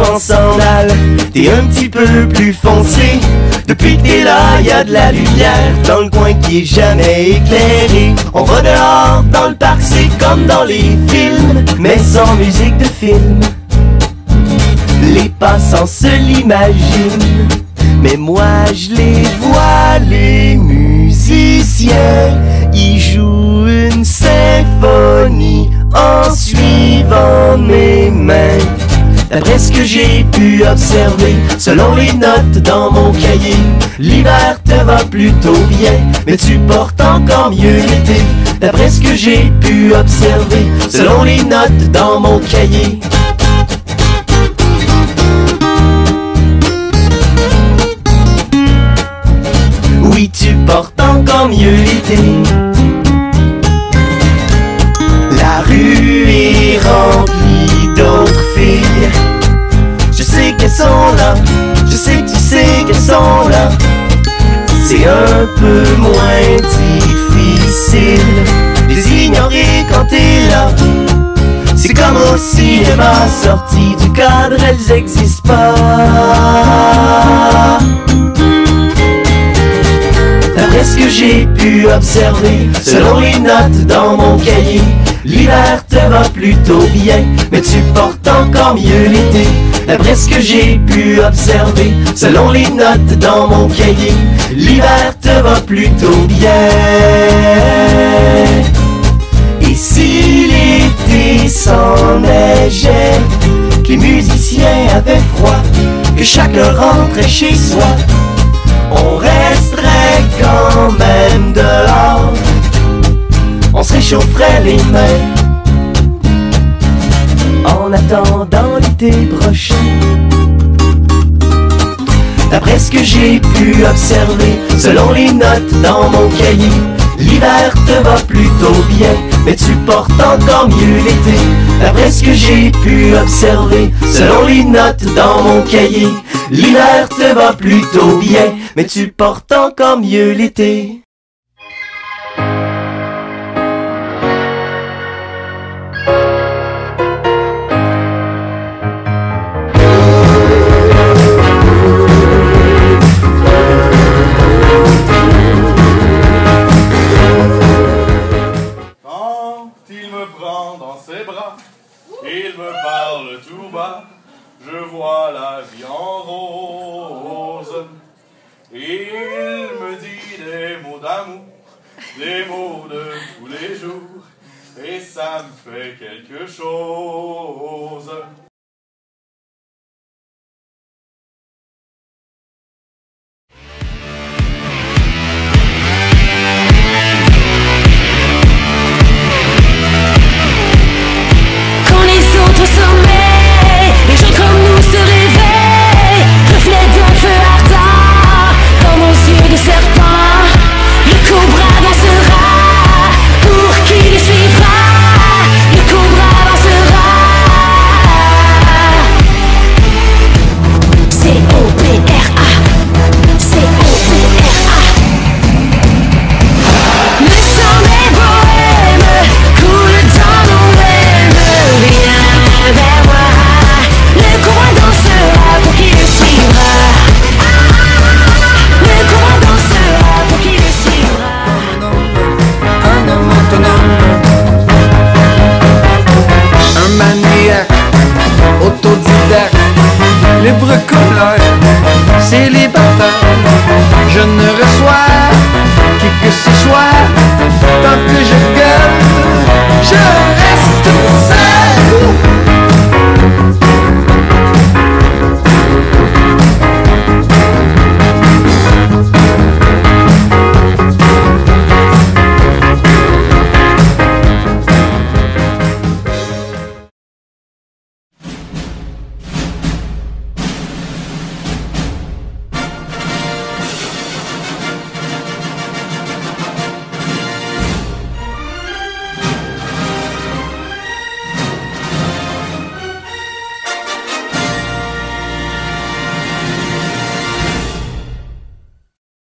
en sandales, t'es un petit peu plus foncé. Depuis que t'es là, y a de la lumière dans le coin qui est jamais éclairé. On va dehors dans le parc, c'est comme dans les films, mais sans musique de film. Les passants se l'imaginent, mais moi je les vois, les musiciens. D'après ce que j'ai pu observer, selon les notes dans mon cahier, l'hiver te va plutôt bien, mais tu portes encore mieux l'été. D'après ce que j'ai pu observer, selon les notes dans mon cahier. Oui, tu portes encore mieux l'été. C'est un peu moins difficile les ignorer quand t'es là. C'est comme au cinéma, sorti du cadre, elles existent pas. D'après ce que j'ai pu observer, selon les notes dans mon cahier, l'hiver va plutôt bien, mais tu portes encore mieux l'été. D'après ce que j'ai pu observer, selon les notes dans mon cahier, l'hiver te va plutôt bien. Et si l'été s'enneigeait, que les musiciens avaient froid, que chacun rentrait chez soi, on resterait quand même dehors. On se réchaufferait les mains en attendant l'été prochain. D'après ce que j'ai pu observer, selon les notes dans mon cahier, l'hiver te va plutôt bien, mais tu portes encore mieux l'été. D'après ce que j'ai pu observer, selon les notes dans mon cahier, l'hiver te va plutôt bien, mais tu portes encore mieux l'été. La vie en rose. Il me dit des mots d'amour, des mots de tous les jours, et ça me fait quelque chose. autodidacte, libre comme l'air, célibataire. Je ne reçois qui que ce soit tant que je gueule.